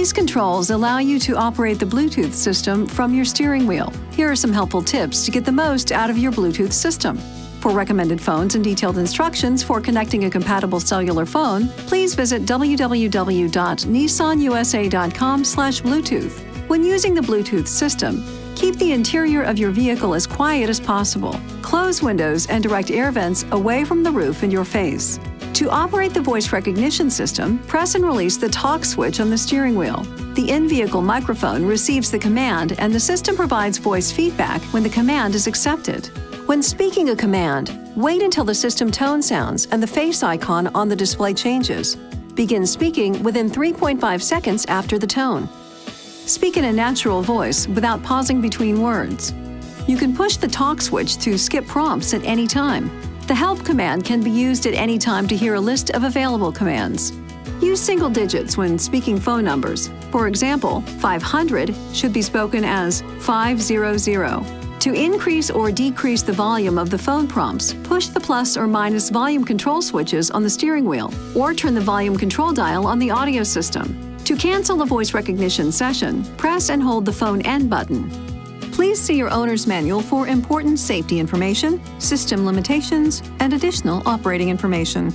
These controls allow you to operate the Bluetooth system from your steering wheel. Here are some helpful tips to get the most out of your Bluetooth system. For recommended phones and detailed instructions for connecting a compatible cellular phone, please visit www.nissanusa.com/bluetooth. When using the Bluetooth system, keep the interior of your vehicle as quiet as possible. Close windows and direct air vents away from the roof in your face. To operate the voice recognition system, press and release the talk switch on the steering wheel. The in-vehicle microphone receives the command and the system provides voice feedback when the command is accepted. When speaking a command, wait until the system tone sounds and the face icon on the display changes. Begin speaking within 3.5 seconds after the tone. Speak in a natural voice without pausing between words. You can push the talk switch to skip prompts at any time. The help command can be used at any time to hear a list of available commands. Use single digits when speaking phone numbers. For example, 500 should be spoken as 500. To increase or decrease the volume of the phone prompts, push the plus or minus volume control switches on the steering wheel, or turn the volume control dial on the audio system. To cancel a voice recognition session, press and hold the phone end button. Please see your owner's manual for important safety information, system limitations, and additional operating information.